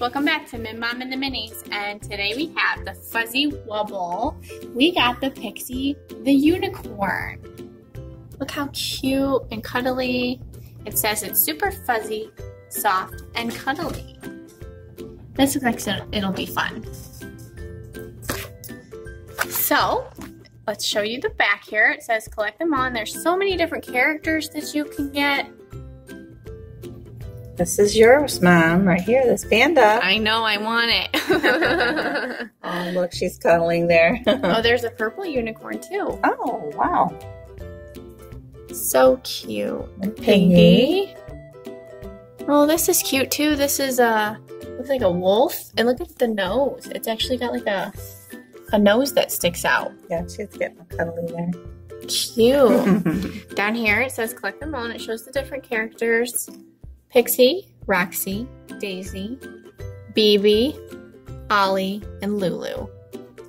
welcome back to Mim Mom and the Minis. And today we have the Fuzzy Wubble. We got the Pixie the Unicorn. Look how cute and cuddly. It says it's super fuzzy, soft, and cuddly. This looks like it'll be fun. So, let's show you the back here. It says collect them all. And there's so many different characters that you can get. This is yours, Mom, right here, this panda. I know, I want it. oh, look, she's cuddling there. oh, there's a purple unicorn too. Oh, wow. So cute. And Piggy. Oh, this is cute too. This is a, looks like a wolf. And look at the nose. It's actually got like a, a nose that sticks out. Yeah, she's getting cuddly there. Cute. Down here it says collect them all and it shows the different characters. Pixie, Roxy, Daisy, Bibi, Ollie, and Lulu.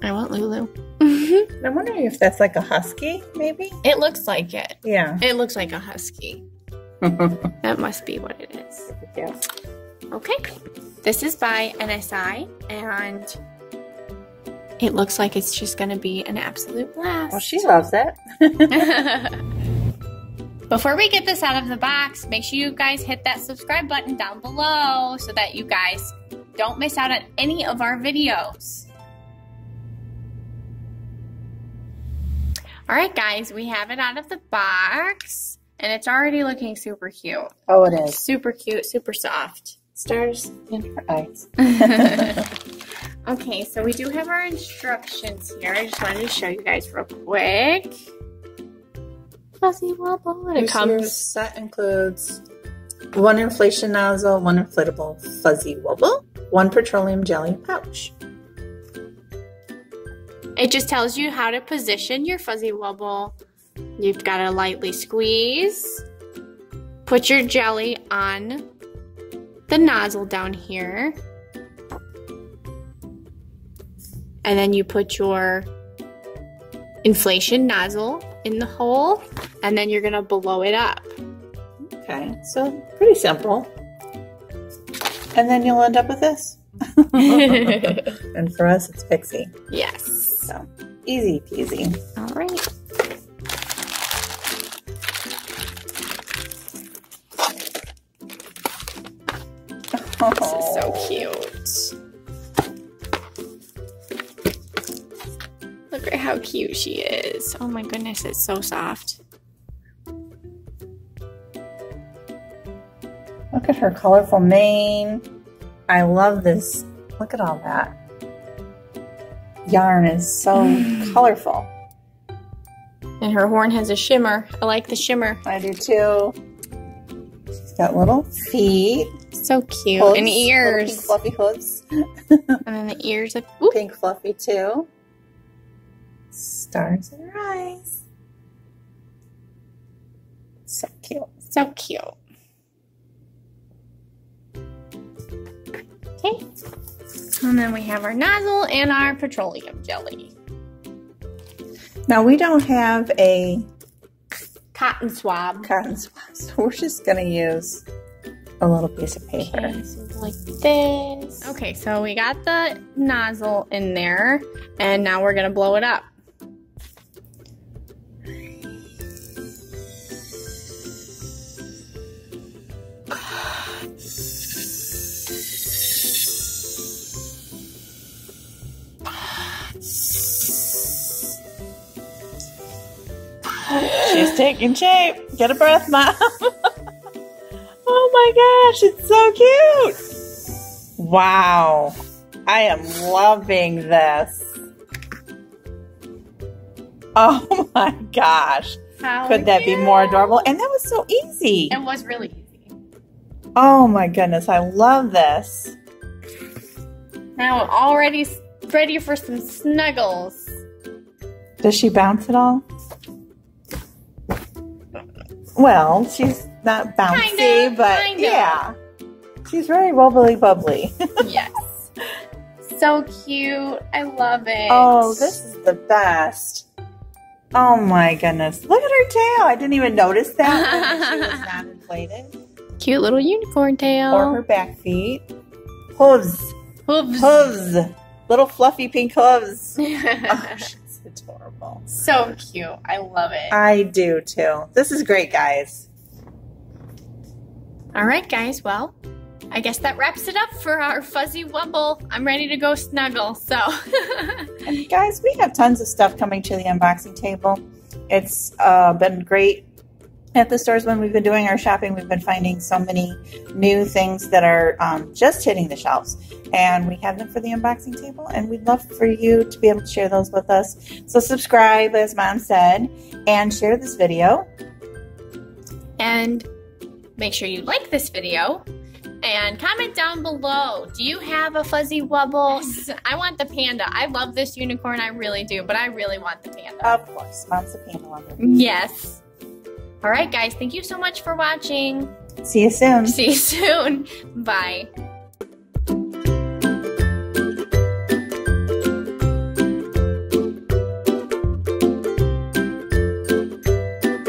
I want Lulu. I'm wondering if that's like a husky, maybe? It looks like it. Yeah. It looks like a husky. that must be what it is. Yeah. Okay. This is by NSI, and it looks like it's just going to be an absolute blast. Well, she loves it. Before we get this out of the box, make sure you guys hit that subscribe button down below so that you guys don't miss out on any of our videos. All right, guys, we have it out of the box and it's already looking super cute. Oh, it is. Super cute, super soft. Stars in her eyes. okay, so we do have our instructions here. I just wanted to show you guys real quick. Fuzzy Wubble. And it comes. set includes one inflation nozzle, one inflatable Fuzzy Wubble, one petroleum jelly pouch. It just tells you how to position your Fuzzy Wubble. You've got to lightly squeeze. Put your jelly on the nozzle down here. And then you put your inflation nozzle in the hole and then you're gonna blow it up. Okay, so pretty simple. And then you'll end up with this. and for us, it's Pixie. Yes. So easy peasy. All right. Look at how cute she is. Oh my goodness, it's so soft. Look at her colorful mane. I love this. Look at all that. Yarn is so colorful. And her horn has a shimmer. I like the shimmer. I do too. She's got little feet. So cute. Hooves, and ears. Pink fluffy hooves. and then the ears are pink fluffy too. Stars in her eyes. So cute. So cute. Okay. And then we have our nozzle and our petroleum jelly. Now we don't have a cotton swab. Cotton swab. So we're just going to use a little piece of paper. Okay, so like this. Okay, so we got the nozzle in there and now we're going to blow it up. She's taking shape. Get a breath, Mom. oh my gosh, it's so cute. Wow. I am loving this. Oh my gosh. How Could that be more adorable? And that was so easy. It was really easy. Oh my goodness, I love this. Now I'm already ready for some snuggles. Does she bounce at all? Well, she's not bouncy, kinda, but kinda. yeah. She's very bubbly bubbly. yes. So cute. I love it. Oh, this is the best. Oh my goodness. Look at her tail. I didn't even notice that she was not inflated. Cute little unicorn tail. Or her back feet. hooves, Hooves. hooves, little fluffy pink hooves. Oh, she's adorable. So cute. I love it. I do too. This is great, guys. All right, guys. Well, I guess that wraps it up for our fuzzy wubble. I'm ready to go snuggle. So, And guys, we have tons of stuff coming to the unboxing table. It's uh, been great at the stores when we've been doing our shopping. We've been finding so many new things that are um, just hitting the shelves, and we have them for the unboxing table. And we'd love for you to be able to share those with us. So subscribe, as Mom said, and share this video. and make sure you like this video and comment down below. Do you have a fuzzy wubble? I want the panda. I love this unicorn. I really do, but I really want the panda. Of course, Mom's a panda lover. Yes. All right, guys. Thank you so much for watching. See you soon. See you soon. Bye.